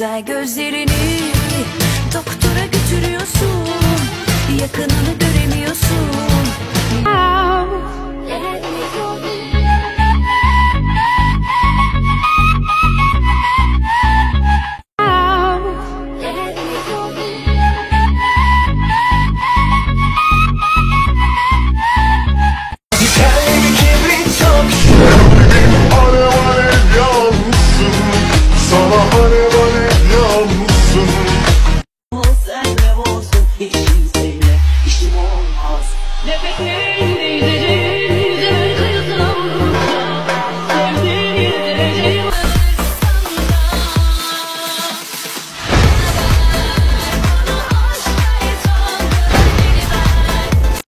güzel gözlerini Doktora götürüyorsun. Yakınını göremiyorsun. Sana hani Hiç kimseyle işim olmaz. Nefes